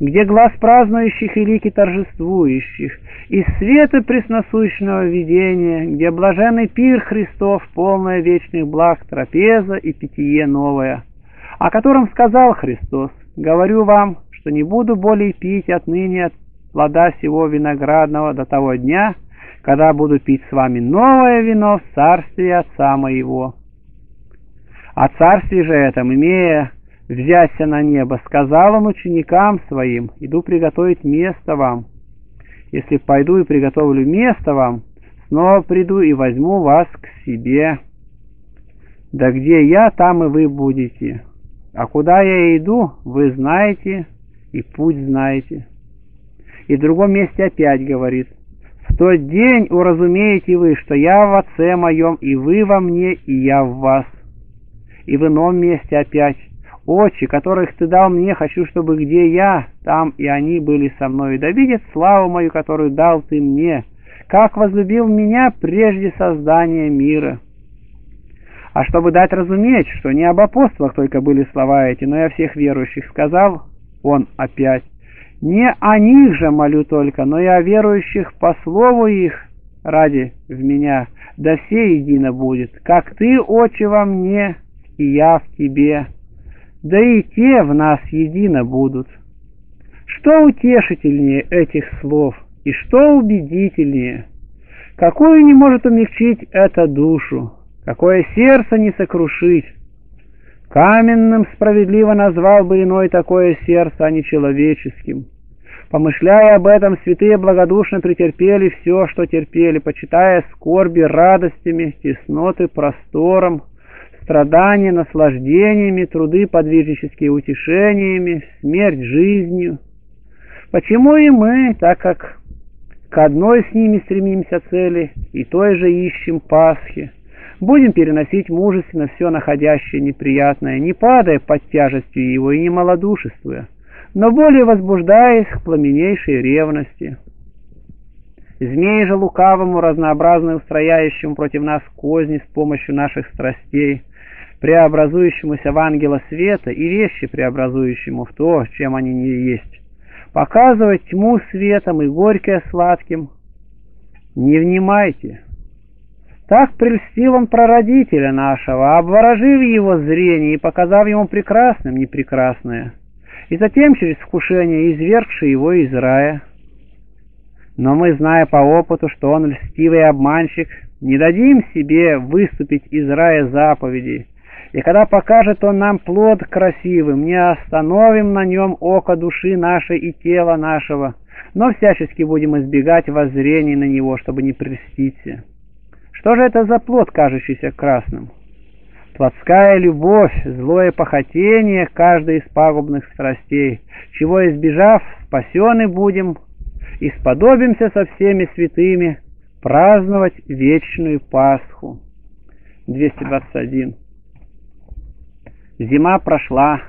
где глаз празднующих и лики торжествующих, из света пресносущного видения, где блаженный пир Христов, полное вечных благ, трапеза и питье новое, о котором сказал Христос, говорю вам, что не буду более пить отныне от плода сего виноградного до того дня, когда буду пить с вами новое вино в царстве Отца моего. О царстве же этом, имея взяться на небо, сказал он ученикам своим, иду приготовить место вам. Если пойду и приготовлю место вам, снова приду и возьму вас к себе. Да где я, там и вы будете. А куда я иду, вы знаете и путь знаете. И в другом месте опять говорит, в тот день уразумеете вы, что я в Отце моем, и вы во мне, и я в вас. И в ином месте опять, Отче, которых ты дал мне, хочу, чтобы где я, там и они были со мной. Да видят славу мою, которую дал ты мне, как возлюбил меня прежде создания мира. А чтобы дать разуметь, что не об апостолах только были слова эти, но и о всех верующих, сказал он опять, не о них же молю только, но и о верующих по слову их ради в меня, да все едино будет, как ты, Отче, во мне, и я в тебе, да и те в нас едино будут. Что утешительнее этих слов и что убедительнее? Какую не может умягчить это душу, какое сердце не сокрушить? Каменным справедливо назвал бы иной такое сердце, а не человеческим. Помышляя об этом, святые благодушно претерпели все, что терпели, почитая скорби радостями, тесноты простором, страдания наслаждениями, труды подвижнические утешениями, смерть жизнью. Почему и мы, так как к одной с ними стремимся цели и той же ищем Пасхи, будем переносить мужественно все находящее неприятное, не падая под тяжестью его и не малодушествуя, но более возбуждаясь к пламенейшей ревности. Змей же лукавому, разнообразно устрояющему против нас козни с помощью наших страстей – преобразующемуся в ангела света и вещи, преобразующему в то, чем они не есть. Показывать тьму светом и горькое сладким. Не внимайте. Так прельстил он прародителя нашего, обворожив его зрение и показав ему прекрасным непрекрасное, и затем через вкушение извергший его из рая. Но мы, зная по опыту, что он льстивый обманщик, не дадим себе выступить из рая заповедей, и когда покажет он нам плод красивым, не остановим на нем око души нашей и тела нашего, но всячески будем избегать воззрений на него, чтобы не прельститься. Что же это за плод, кажущийся красным? Плотская любовь, злое похотение каждой из пагубных страстей, чего избежав, спасены будем и сподобимся со всеми святыми праздновать вечную Пасху. 221 Зима прошла.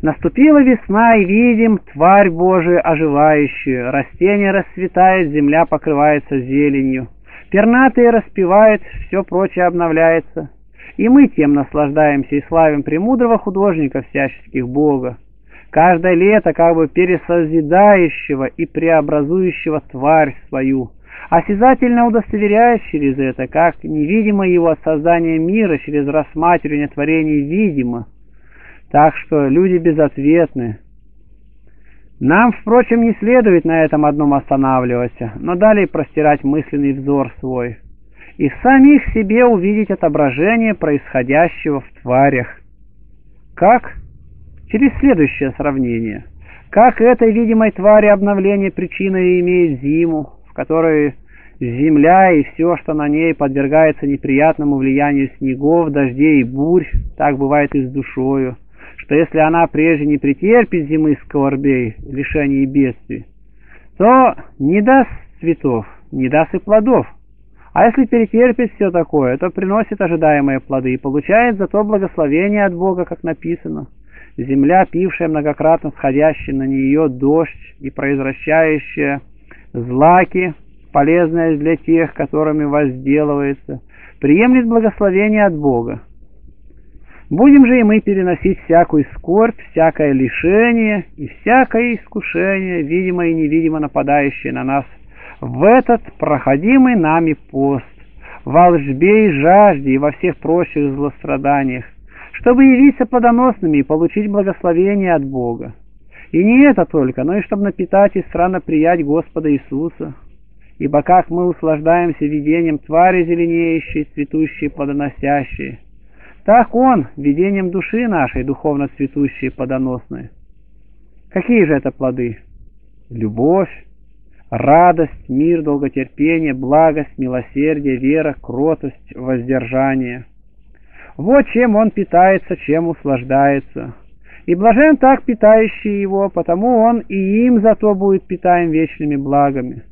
Наступила весна, и видим тварь Божию оживающую. Растения расцветают, земля покрывается зеленью. Пернатые распевают, все прочее обновляется. И мы тем наслаждаемся и славим премудрого художника всяческих Бога. Каждое лето как бы пересозидающего и преобразующего тварь свою – осязательно удостоверяясь через это, как невидимо его от создания мира через рассматривание творений видимо, так что люди безответны. Нам, впрочем, не следует на этом одном останавливаться, но далее простирать мысленный взор свой и в самих себе увидеть отображение происходящего в тварях. Как? Через следующее сравнение. Как этой видимой твари обновление причиной имеет зиму, которой земля и все, что на ней подвергается неприятному влиянию снегов, дождей и бурь, так бывает и с душою, что если она прежде не претерпит зимы скорбей, лишений и бедствий, то не даст цветов, не даст и плодов. А если перетерпит все такое, то приносит ожидаемые плоды и получает зато благословение от Бога, как написано. Земля, пившая многократно сходящий на нее дождь и произвращающая злаки, полезные для тех, которыми возделывается, приемлет благословение от Бога. Будем же и мы переносить всякую скорбь, всякое лишение и всякое искушение, видимо и невидимо нападающее на нас в этот проходимый нами пост, в волжбе и жажде и во всех прочих злостраданиях, чтобы явиться плодоносными и получить благословение от Бога. И не это только, но и чтобы напитать и странно приять Господа Иисуса. Ибо как мы услаждаемся видением твари зеленеющей, цветущей, плодоносящей, так Он видением души нашей, духовно цветущей, плодоносной. Какие же это плоды? Любовь, радость, мир, долготерпение, благость, милосердие, вера, кротость, воздержание. Вот чем он питается, чем услаждается. И блажен так питающий его, потому он и им зато будет питаем вечными благами.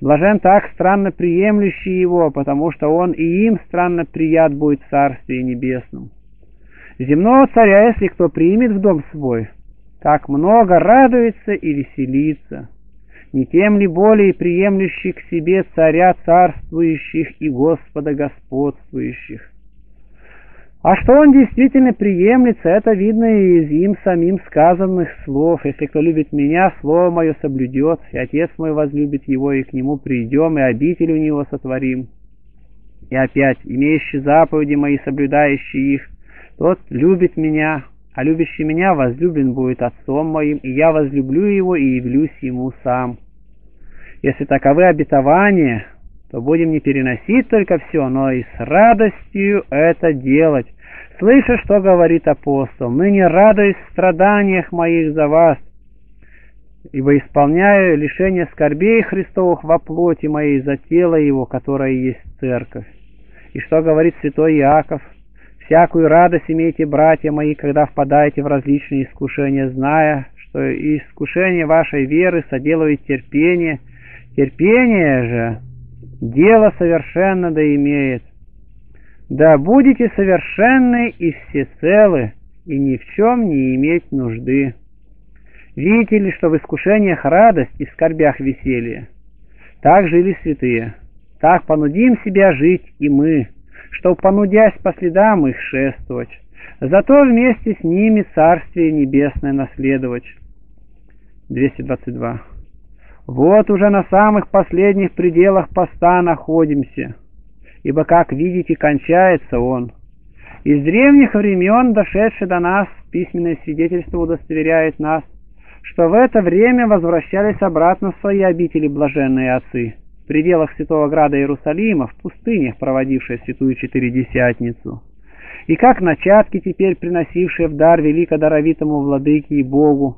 Блажен так странно приемлющий его, потому что он и им странно прият будет в Царстве Небесном. Земного царя, если кто примет в дом свой, так много радуется и веселится не тем ли более приемлющий к себе царя царствующих и Господа господствующих. А что он действительно приемлется, это видно и из им самим сказанных слов. Если кто любит меня, слово мое соблюдет, и Отец мой возлюбит его, и к нему придем, и обитель у него сотворим. И опять, имеющий заповеди мои, соблюдающий их, тот любит меня, а любящий меня возлюблен будет Отцом моим, и я возлюблю его и явлюсь ему сам». Если таковы обетования, то будем не переносить только все, но и с радостью это делать. Слыша, что говорит апостол, «Ныне радуюсь в страданиях моих за вас, ибо исполняю лишение скорбей Христовых во плоти моей за тело Его, которое есть церковь». И что говорит святой Иаков? «Всякую радость имейте, братья мои, когда впадаете в различные искушения, зная, что искушение вашей веры соделывает терпение, Терпение же дело совершенно да имеет. Да будете совершенны и всецелы, и ни в чем не иметь нужды. Видите ли, что в искушениях радость и в скорбях веселье? Так жили святые. Так понудим себя жить и мы, чтобы, понудясь по следам их шествовать, зато вместе с ними Царствие Небесное наследовать. 222. Вот уже на самых последних пределах поста находимся, ибо, как видите, кончается он. Из древних времен, дошедшее до нас, письменное свидетельство удостоверяет нас, что в это время возвращались обратно в свои обители блаженные отцы, в пределах Святого Града Иерусалима, в пустынях, проводившие Святую Четыредесятницу. И как начатки теперь приносившие в дар великодаровитому владыке и Богу,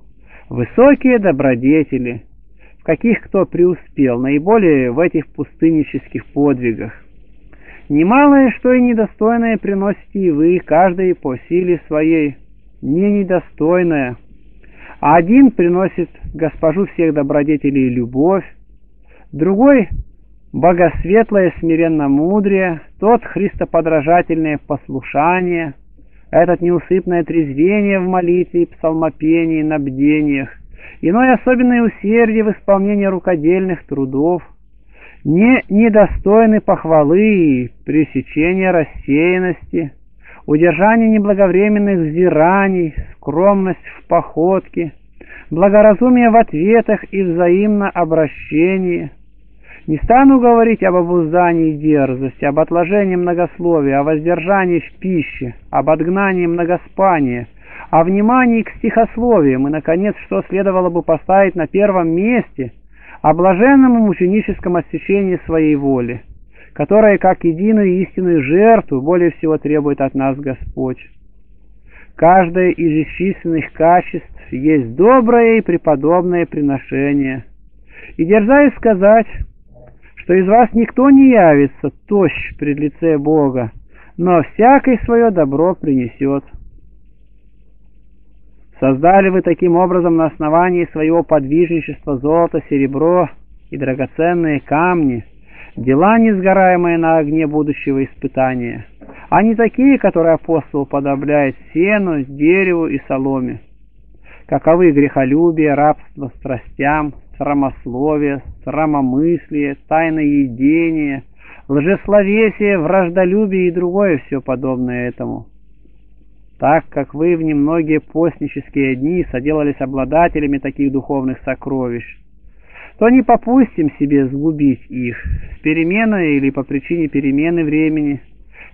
высокие добродетели – каких кто преуспел, наиболее в этих пустыннических подвигах. Немалое, что и недостойное приносите и вы, каждый по силе своей, не недостойное. А один приносит госпожу всех добродетелей любовь, другой — богосветлое смиренно-мудрее, тот — христоподражательное послушание, этот неусыпное трезвение в молитве псалмопении, на бдениях, иное особенное усердие в исполнении рукодельных трудов, не недостойны похвалы пресечения рассеянности, удержание неблаговременных взираний, скромность в походке, благоразумие в ответах и взаимно обращении. Не стану говорить об обуздании дерзости, об отложении многословия, о воздержании в пище, об отгнании многоспания – о внимании к стихословиям и, наконец, что следовало бы поставить на первом месте, о блаженном мученическом отсечении своей воли, которая, как единую истинную жертву, более всего требует от нас Господь. Каждое из исчисленных качеств есть доброе и преподобное приношение. И дерзаю сказать, что из вас никто не явится тощ пред лице Бога, но всякое свое добро принесет. Создали вы таким образом на основании своего подвижничества золото, серебро и драгоценные камни, дела, несгораемые на огне будущего испытания, а не такие, которые апостол подобляет сену, дереву и соломе. Каковы грехолюбие, рабство страстям, срамословие, срамомыслие, тайноедение, лжесловесие, враждолюбие и другое все подобное этому – так как вы в немногие постнические дни соделались обладателями таких духовных сокровищ, то не попустим себе сгубить их с переменой или по причине перемены времени,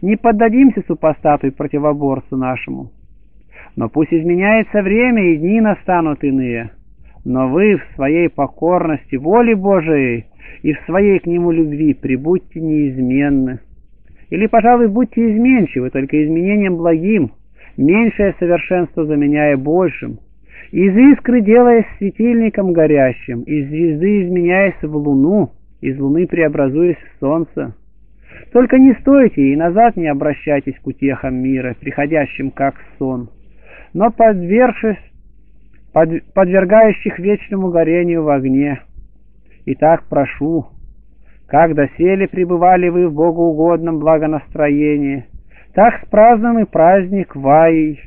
не поддадимся супостату и противоборцу нашему. Но пусть изменяется время, и дни настанут иные, но вы в своей покорности воле Божией и в своей к Нему любви прибудьте неизменны. Или, пожалуй, будьте изменчивы, только изменением благим, меньшее совершенство заменяя большим, из искры делаясь светильником горящим, из звезды изменяясь в луну, из луны преобразуясь в солнце. Только не стойте и назад не обращайтесь к утехам мира, приходящим как сон, но подвергшись, под, подвергающих вечному горению в огне. Итак, прошу, как доселе пребывали вы в богоугодном благонастроении, так спразднуем и праздник Ваей,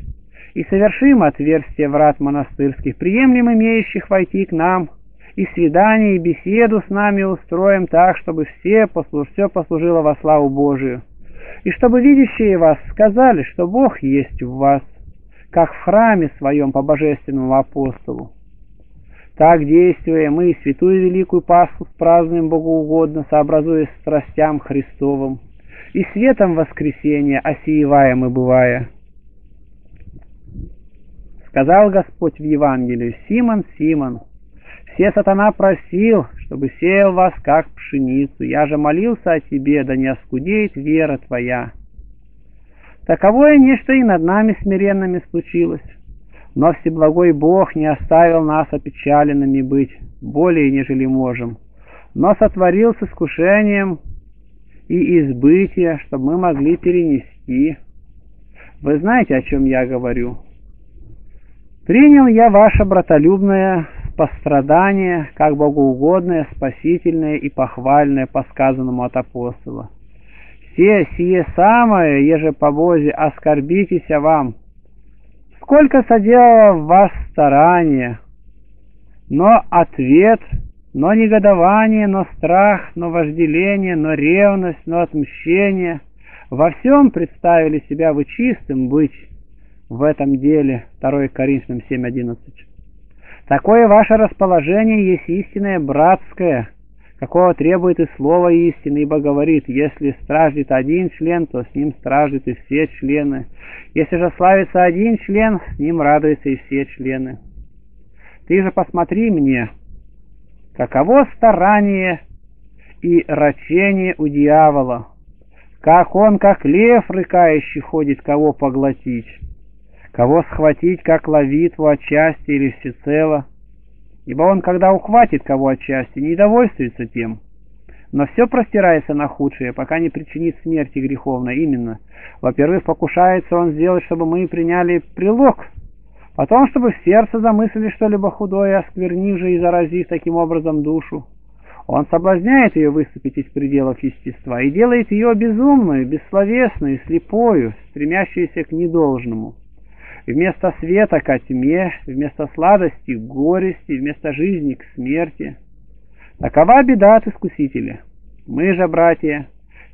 и совершим отверстие врат монастырских, приемлем имеющих войти к нам, и свидание, и беседу с нами устроим так, чтобы все, послуж, все послужило во славу Божию, и чтобы видящие вас сказали, что Бог есть в вас, как в храме своем по божественному апостолу. Так, действуя, мы святую великую Пасху празднуем богоугодно, сообразуясь страстям Христовым, и светом воскресения осееваем и бывая. Сказал Господь в Евангелии, «Симон, Симон, все сатана просил, чтобы сеял вас, как пшеницу. Я же молился о тебе, да не оскудеет вера твоя». Таковое нечто и над нами смиренными случилось. Но Всеблагой Бог не оставил нас опечаленными быть, более, нежели можем, но сотворил с искушением и избытие, чтобы мы могли перенести. Вы знаете, о чем я говорю? Принял я ваше братолюбное пострадание, как богоугодное, спасительное и похвальное по сказанному от апостола. Все сие самое, еже по Бозе, оскорбитесь вам. Сколько соделало в вас старания, но ответ, но негодование, но страх, но вожделение, но ревность, но отмщение, во всем представили себя вы чистым быть, в этом деле. 2 Коринфянам 7.11. Такое ваше расположение есть истинное братское, какого требует и слово истины, ибо говорит, если страждет один член, то с ним страждут и все члены. Если же славится один член, с ним радуются и все члены. Ты же посмотри мне, каково старание и рачение у дьявола, как он, как лев рыкающий, ходит кого поглотить кого схватить, как ловитву отчасти или всецело. Ибо он, когда ухватит кого отчасти, не довольствуется тем, но все простирается на худшее, пока не причинит смерти греховно. Именно, во-первых, покушается он сделать, чтобы мы приняли прилог, потом, чтобы в сердце замыслили что-либо худое, осквернив же и заразив таким образом душу. Он соблазняет ее выступить из пределов естества и делает ее безумную, бессловесную, слепою, стремящуюся к недолжному. Вместо света ко тьме, вместо сладости к горести, вместо жизни к смерти. Такова беда от искусителя. Мы же, братья,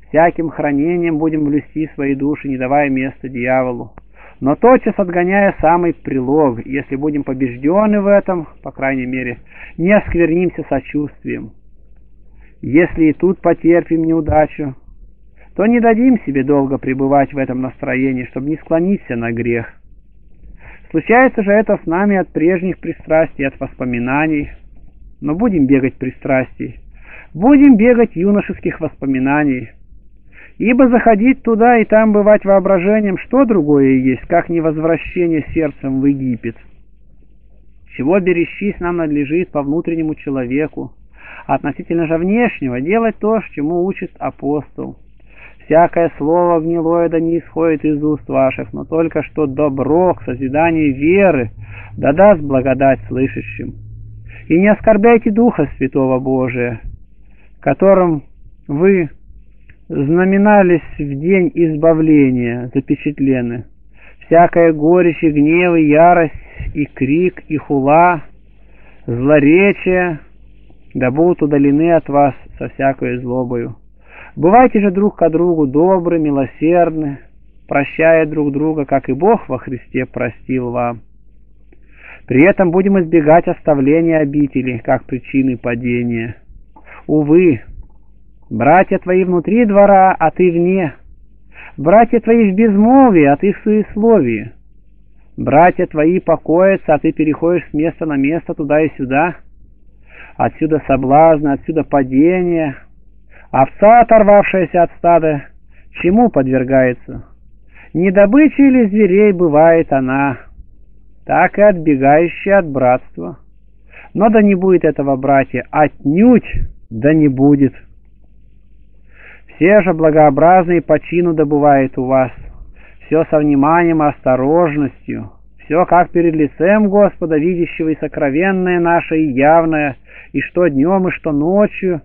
всяким хранением будем блюсти свои души, не давая места дьяволу. Но тотчас отгоняя самый прилог, если будем побеждены в этом, по крайней мере, не осквернимся сочувствием. Если и тут потерпим неудачу, то не дадим себе долго пребывать в этом настроении, чтобы не склониться на грех. Случается же это с нами от прежних пристрастий, от воспоминаний. Но будем бегать пристрастий. Будем бегать юношеских воспоминаний. Ибо заходить туда и там бывать воображением, что другое есть, как не возвращение сердцем в Египет. Чего берещись нам надлежит по внутреннему человеку, относительно же внешнего делать то, чему учит апостол. Всякое слово гнилое да не исходит из уст ваших, но только что добро к созиданию веры да даст благодать слышащим. И не оскорбляйте Духа Святого Божия, которым вы знаменались в день избавления, запечатлены. Всякая горечь и гнев, и ярость, и крик, и хула, злоречие, да будут удалены от вас со всякой злобою Бывайте же друг к другу добры, милосердны, прощая друг друга, как и Бог во Христе простил вам. При этом будем избегать оставления обители, как причины падения. Увы, братья твои внутри двора, а ты вне. Братья твои в безмолвии, а ты в суесловии. Братья твои покоятся, а ты переходишь с места на место туда и сюда. Отсюда соблазны, отсюда падение. Овца, оторвавшаяся от стада, чему подвергается? Не добычей ли зверей бывает она, так и отбегающая от братства. Но да не будет этого, братья, отнюдь да не будет. Все же благообразные по чину добывает у вас, все со вниманием и осторожностью, все как перед лицем Господа, видящего и сокровенное наше, и явное, и что днем, и что ночью,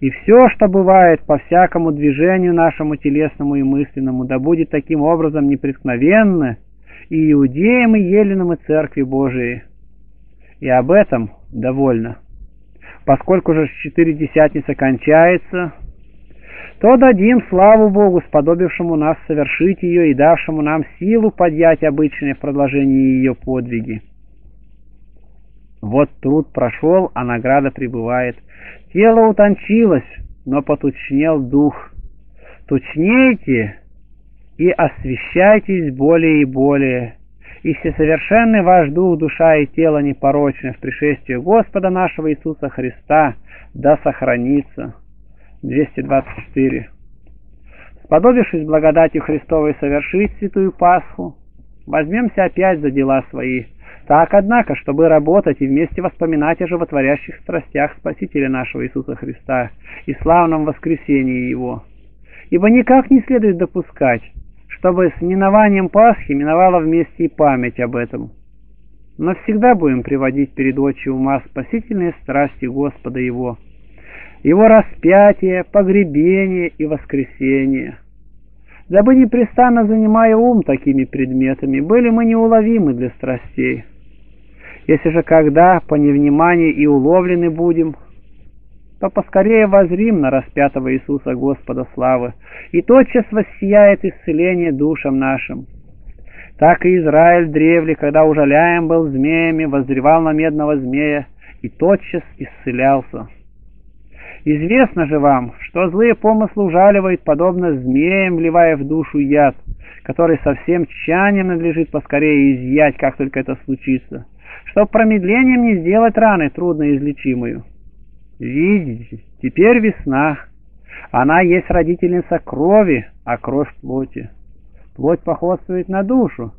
и все, что бывает по всякому движению нашему телесному и мысленному, да будет таким образом непреткновенно и иудеям, и еленам, и церкви Божией. И об этом довольно. Поскольку же четыре десятницы кончается, то дадим славу Богу, сподобившему нас совершить ее и давшему нам силу поднять обычное в продолжении ее подвиги. Вот труд прошел, а награда пребывает. Тело утончилось, но потучнел дух. Тучнейте и освещайтесь более и более, и всесовершенный ваш дух, душа и тело непорочны в пришествии Господа нашего Иисуса Христа, да сохранится. 224. Сподобившись благодатью Христовой совершить святую Пасху, возьмемся опять за дела свои. Так, однако, чтобы работать и вместе воспоминать о животворящих страстях Спасителя нашего Иисуса Христа и славном воскресении Его. Ибо никак не следует допускать, чтобы с минованием Пасхи миновала вместе и память об этом. Но всегда будем приводить перед очи ума спасительные страсти Господа Его – его распятие, погребение и воскресение. Дабы непрестанно занимая ум такими предметами, были мы неуловимы для страстей. Если же когда по невниманию и уловлены будем, то поскорее возрим на распятого Иисуса Господа славы, и тотчас воссияет исцеление душам нашим. Так и Израиль древле, когда ужаляем был змеями, возревал на медного змея, и тотчас исцелялся. Известно же вам, что злые помыслы ужаливают подобно змеям, вливая в душу яд, который со всем тщанием надлежит поскорее изъять, как только это случится, чтоб промедлением не сделать раны трудноизлечимую. Видите, теперь весна. Она есть родительница крови, а кровь плоти. Плоть походствует на душу,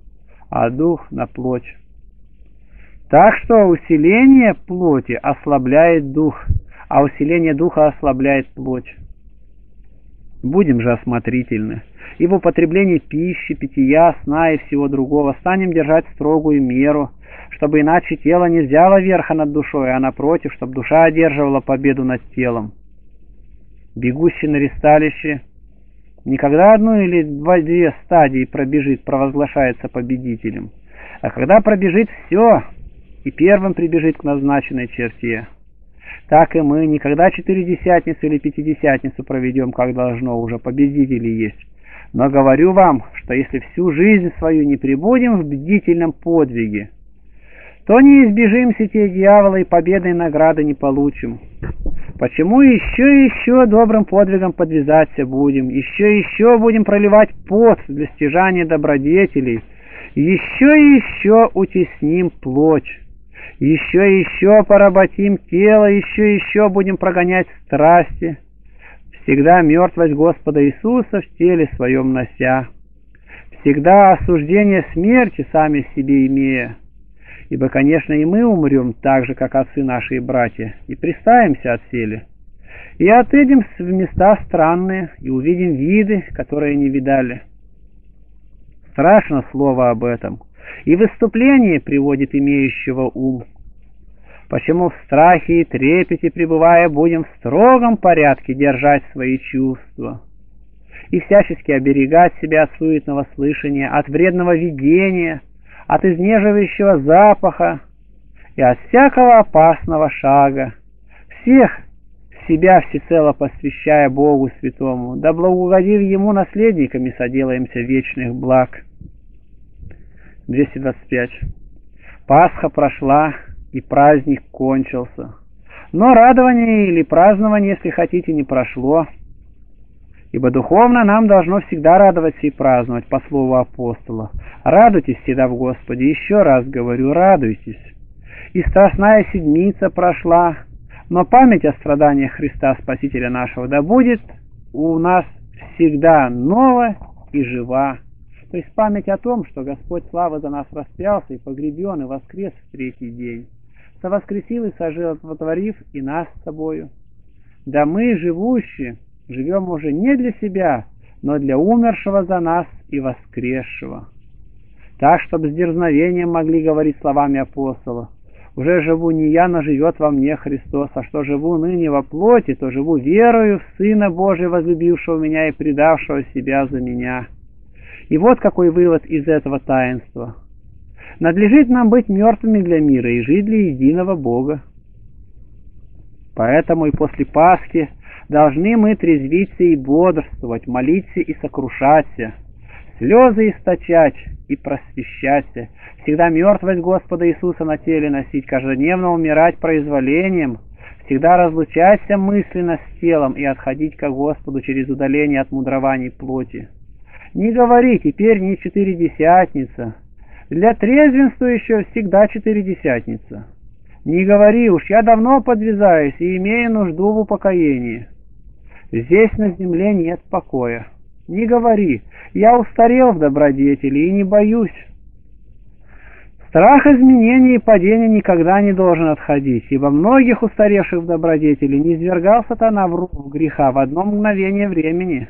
а дух на плоть. Так что усиление плоти ослабляет дух, а усиление духа ослабляет плоть. Будем же осмотрительны, и в употреблении пищи, питья, сна и всего другого станем держать строгую меру, чтобы иначе тело не взяло верха над душой, а напротив, чтобы душа одерживала победу над телом. Бегущий на ресталище никогда одну или два-две стадии пробежит, провозглашается победителем, а когда пробежит все и первым прибежит к назначенной черте так и мы никогда четыредесятницу или пятидесятницу проведем, как должно, уже победители есть. Но говорю вам, что если всю жизнь свою не прибудем в бдительном подвиге, то не избежим сетей дьявола и победы и награды не получим. Почему еще и еще добрым подвигом подвязаться будем, еще и еще будем проливать пот для стяжания добродетелей, еще и еще утесним плоть. Еще и еще поработим тело, еще и еще будем прогонять страсти. Всегда мертвость Господа Иисуса в теле своем нося. Всегда осуждение смерти сами себе имея. Ибо, конечно, и мы умрем так же, как отцы наши и братья, и приставимся от сели. И отыдем в места странные, и увидим виды, которые не видали. Страшно слово об этом — и выступление приводит имеющего ум. Почему в страхе и трепете пребывая будем в строгом порядке держать свои чувства и всячески оберегать себя от суетного слышания, от вредного видения, от изнеживающего запаха и от всякого опасного шага, всех, себя всецело посвящая Богу Святому, да благоугодив Ему наследниками соделаемся вечных благ. 225. Пасха прошла, и праздник кончился. Но радование или празднование, если хотите, не прошло, ибо духовно нам должно всегда радоваться и праздновать, по слову апостола. Радуйтесь всегда в Господе, еще раз говорю, радуйтесь. И страстная седмица прошла, но память о страданиях Христа Спасителя нашего да будет у нас всегда нова и жива. То есть память о том, что Господь славы за нас распялся и погребен и воскрес в третий день совоскресил и соживотворив и нас с тобою. Да мы, живущие, живем уже не для себя, но для умершего за нас и воскресшего. Так, чтобы с дерзновением могли говорить словами апостола. Уже живу не я, но живет во мне Христос, а что живу ныне во плоти, то живу верою в Сына Божия, возлюбившего меня и предавшего себя за меня. И вот какой вывод из этого таинства. Надлежит нам быть мертвыми для мира и жить для единого Бога. Поэтому и после Пасхи должны мы трезвиться и бодрствовать, молиться и сокрушаться, слезы источать и просвещаться, всегда мертвость Господа Иисуса на теле носить, каждодневно умирать произволением, всегда разлучаться мысленно с телом и отходить к Господу через удаление от мудрований плоти. Не говори теперь не четыредесятница, для трезвенствующего всегда четыредесятница. Не говори уж, я давно подвязаюсь и имею нужду в упокоении. Здесь на земле нет покоя. Не говори, я устарел в добродетели и не боюсь. Страх изменений и падения никогда не должен отходить, ибо многих устаревших в добродетели не извергал сатана в руку греха в одно мгновение времени.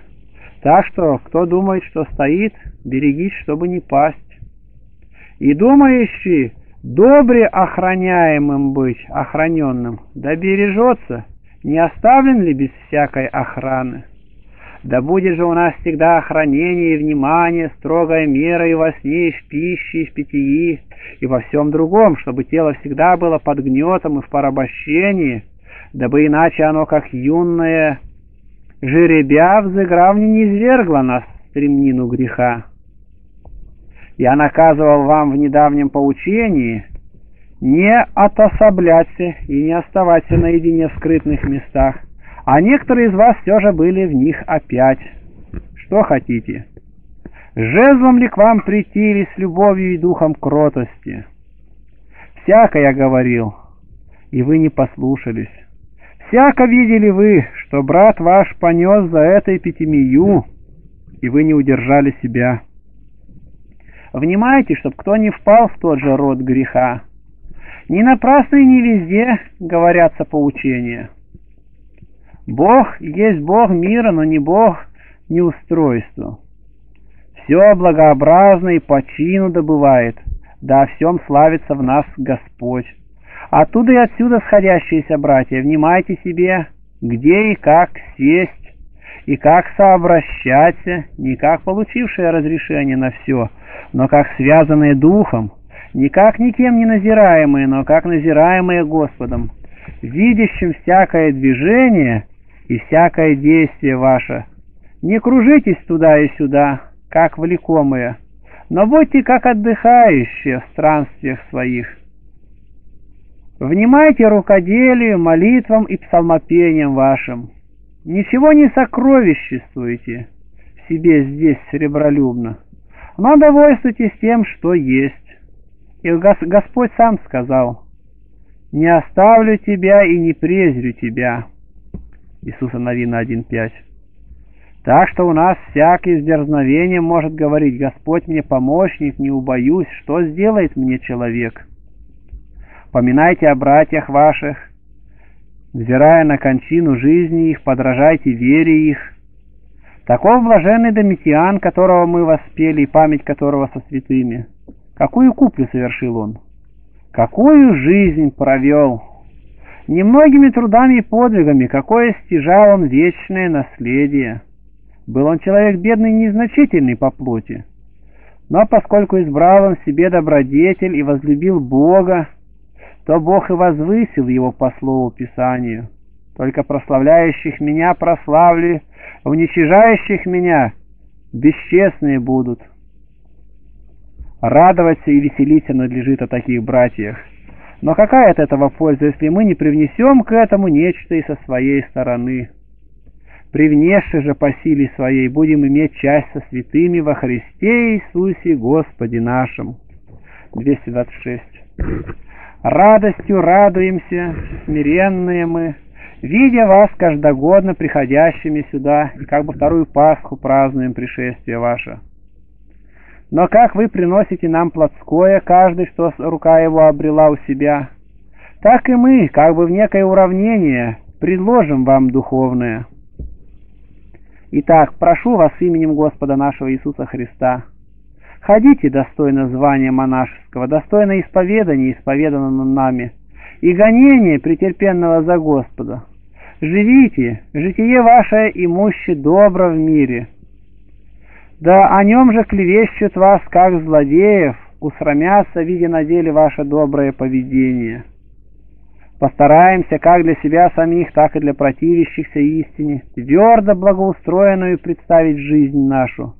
Так что, кто думает, что стоит, берегись, чтобы не пасть и думающий добре охраняемым быть, охраненным, да бережется, не оставлен ли без всякой охраны? Да будет же у нас всегда охранение и внимание, строгая мера и во сне, и в пище, и в питьи, и во всем другом, чтобы тело всегда было под гнетом и в порабощении, дабы иначе оно, как юное жеребя, взыграв не извергло нас стремнину греха. Я наказывал вам в недавнем поучении не отособляться и не оставаться наедине в скрытных местах, а некоторые из вас все же были в них опять. Что хотите? Жезлом ли к вам прийти или с любовью и духом кротости? Всяко я говорил, и вы не послушались. Всяко видели вы, что брат ваш понес за этой пятимию, и вы не удержали себя. Внимайте, чтобы кто не впал в тот же род греха. Не напрасно и не везде говорятся поучения. Бог есть Бог мира, но не Бог неустройства. Все благообразно и по чину добывает, да о всем славится в нас Господь. Оттуда и отсюда сходящиеся братья, внимайте себе, где и как сесть, и как сообращаться, не как получившее разрешение на все, но как связанные духом, не как никем не назираемые, но как назираемые Господом, видящим всякое движение и всякое действие ваше. Не кружитесь туда и сюда, как влекомые, но будьте как отдыхающие в странствиях своих. Внимайте рукоделию, молитвам и псалмопениям вашим. Ничего не сокровиществуйте в себе здесь серебролюбно, но довольствуйтесь тем, что есть. И Господь сам сказал, «Не оставлю тебя и не презрю тебя». Иисуса Новина 1.5. Так что у нас всякий с может говорить, «Господь мне помощник, не убоюсь, что сделает мне человек?» Поминайте о братьях ваших, взирая на кончину жизни их, подражайте вере их. Таков блаженный Домитиан, которого мы воспели, и память которого со святыми. Какую куплю совершил он? Какую жизнь провел? Немногими трудами и подвигами, какое стяжал он вечное наследие. Был он человек бедный и незначительный по плоти. Но поскольку избрал он себе добродетель и возлюбил Бога, то Бог и возвысил его по слову Писанию. только прославляющих меня прославлю, уничижающих меня бесчестные будут. Радоваться и веселиться надлежит о таких братьях. Но какая от этого польза, если мы не привнесем к этому нечто и со своей стороны? Привнесши же по силе своей будем иметь часть со святыми во Христе Иисусе Господе нашим. 226. Радостью радуемся, смиренные мы, видя вас каждогодно приходящими сюда, и как бы вторую Пасху празднуем пришествие ваше. Но как вы приносите нам плотское, каждый, что рука его обрела у себя, так и мы, как бы в некое уравнение, предложим вам духовное. Итак, прошу вас именем Господа нашего Иисуса Христа, ходите достойно звания монашеского, достойно исповедания, исповеданного нами, и гонения претерпенного за Господа. Живите, житие ваше имуще добро в мире, да о нем же клевещут вас, как злодеев, усрамятся, видя на деле ваше доброе поведение. Постараемся как для себя самих, так и для противящихся истине, твердо благоустроенную представить жизнь нашу,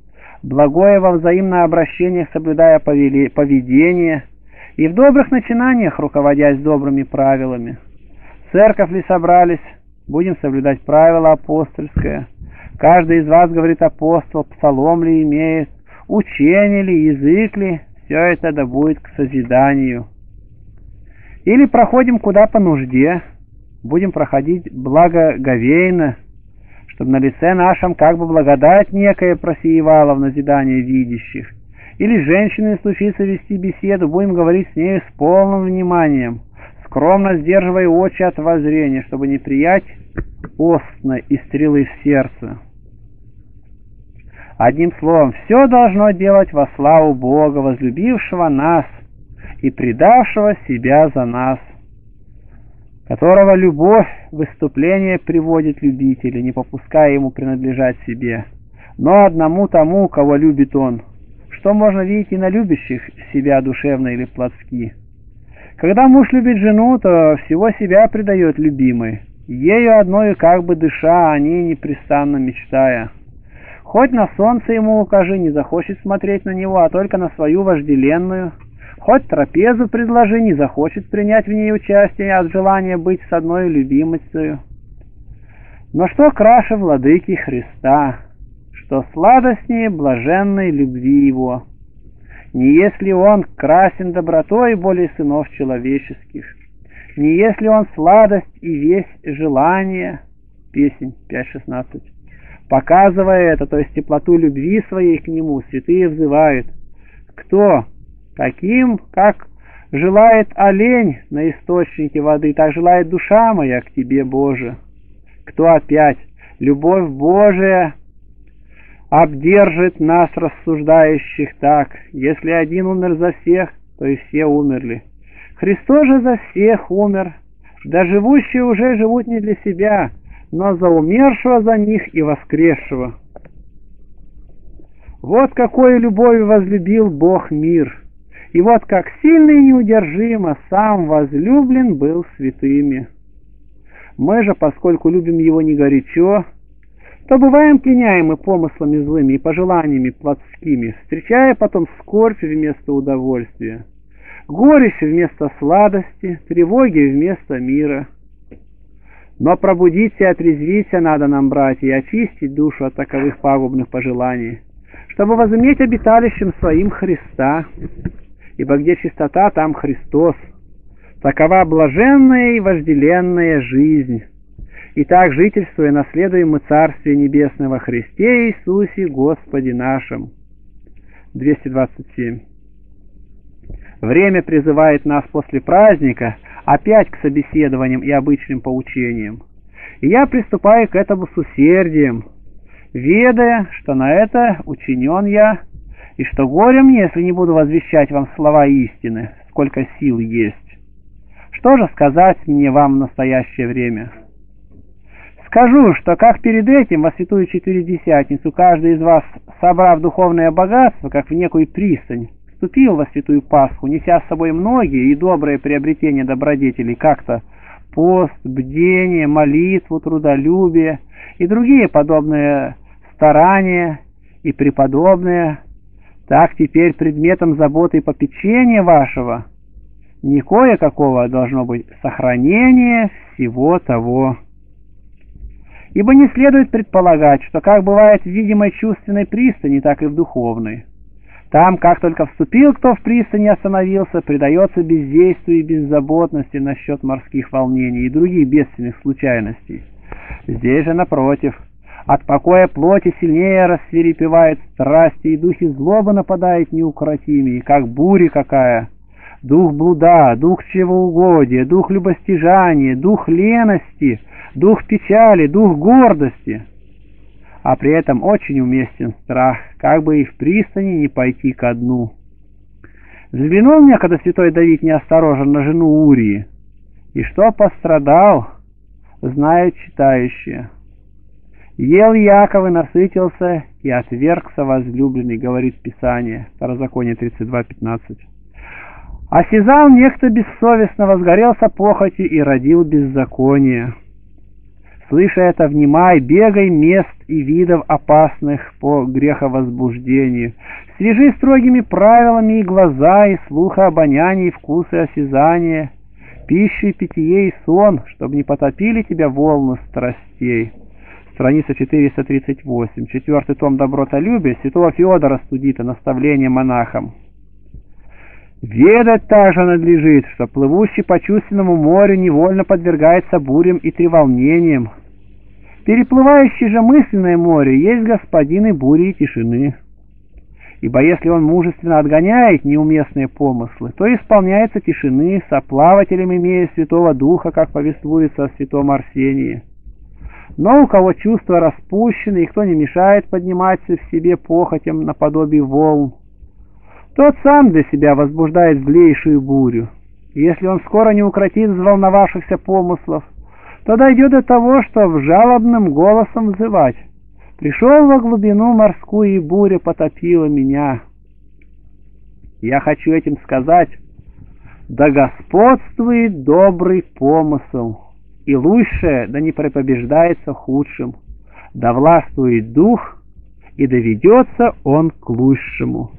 благое во взаимное обращениях соблюдая поведение и в добрых начинаниях руководясь добрыми правилами. Церковь ли собрались, будем соблюдать правила апостольское – Каждый из вас, говорит апостол, псалом ли имеет, учение ли, язык ли, все это да будет к созиданию. Или проходим куда по нужде, будем проходить благоговейно, чтобы на лице нашем как бы благодать некая просеивала в назидание видящих. Или женщины случится вести беседу, будем говорить с нею с полным вниманием, скромно сдерживая очи от воззрения, чтобы не приять остно и стрелы в сердце. Одним словом, все должно делать во славу Бога, возлюбившего нас и предавшего себя за нас, которого любовь выступление приводит любителя, не попуская ему принадлежать себе, но одному тому, кого любит он, что можно видеть и на любящих себя душевно или плотски. Когда муж любит жену, то всего себя предает любимой, ею одной как бы дыша, о ней непрестанно мечтая. Хоть на солнце ему укажи, не захочет смотреть на него, а только на свою вожделенную. Хоть трапезу предложи, не захочет принять в ней участие от желания быть с одной любимостью. Но что краше владыки Христа, что сладостнее блаженной любви его, не если он красен добротой более сынов человеческих, не если он сладость и весь желание, песнь 5.16, Показывая это, то есть теплоту любви своей к Нему, святые взывают. Кто? Каким, как желает олень на источнике воды, так желает душа моя к Тебе, Боже. Кто опять? Любовь Божия обдержит нас, рассуждающих так. Если один умер за всех, то и все умерли. Христос же за всех умер. Да живущие уже живут не для себя, но за умершего за них и воскресшего. Вот какой любовью возлюбил Бог мир, и вот как сильно и неудержимо сам возлюблен был святыми. Мы же, поскольку любим его не горячо, то бываем пленяемы помыслами злыми и пожеланиями плотскими, встречая потом скорбь вместо удовольствия, горечь вместо сладости, тревоги вместо мира — но пробудиться и отрезвиться надо нам, братья, и очистить душу от таковых пагубных пожеланий, чтобы возыметь обиталищем своим Христа, ибо где чистота, там Христос. Такова блаженная и вожделенная жизнь. И так, жительствуя, наследуем мы Царствие Небесное во Христе Иисусе Господе нашим. 227. Время призывает нас после праздника – опять к собеседованиям и обычным поучениям. И я приступаю к этому с усердием, ведая, что на это учинен я, и что горе мне, если не буду возвещать вам слова истины, сколько сил есть. Что же сказать мне вам в настоящее время? Скажу, что как перед этим во святую четыредесятницу каждый из вас, собрав духовное богатство, как в некую пристань, вступил во святую Пасху, неся с собой многие и добрые приобретения добродетелей, как-то пост, бдение, молитву, трудолюбие и другие подобные старания и преподобные, так теперь предметом заботы и попечения вашего не кое-какого должно быть сохранение всего того. Ибо не следует предполагать, что как бывает в видимой чувственной пристани, так и в духовной. Там, как только вступил кто в пристань и остановился, предается бездействию и беззаботности насчет морских волнений и других бедственных случайностей. Здесь же, напротив, от покоя плоти сильнее рассверепевает страсти, и духи злобы нападают неукротимее, как буря какая. Дух блуда, дух чревоугодия, дух любостяжания, дух лености, дух печали, дух гордости — а при этом очень уместен страх, как бы и в пристани не пойти ко дну. Взглянул мне, когда святой Давид неосторожен на жену Урии, и что пострадал, знают читающие. Ел Яков и насытился, и отвергся возлюбленный, говорит Писание, Второзаконие 32.15. Осязал некто бессовестно, возгорелся похотью и родил беззаконие. Слыша это, внимай, бегай мест и видов опасных по греховозбуждению. Свяжи строгими правилами и глаза, и слуха, обоняние, и вкусы, осязания, пищу и питье и сон, чтобы не потопили тебя волны страстей. Страница 438. Четвертый том «Добротолюбие» святого Феодора Студита. Наставление монахам. Ведать также надлежит, что плывущий по чувственному морю невольно подвергается бурям и треволнениям, Переплывающий же мысленное море есть господин и бури и тишины. Ибо если он мужественно отгоняет неуместные помыслы, то исполняется тишины, соплавателем имея Святого Духа, как повествуется о святом Арсении. Но у кого чувства распущены, и кто не мешает подниматься в себе похотям наподобие волн, тот сам для себя возбуждает злейшую бурю. Если он скоро не укротит взволновавшихся помыслов, то дойдет до того, что в жалобным голосом взывать. Пришел во глубину морскую, и буря потопила меня. Я хочу этим сказать, да господствует добрый помысл, и лучшее да не препобеждается худшим, да властвует дух, и доведется он к лучшему.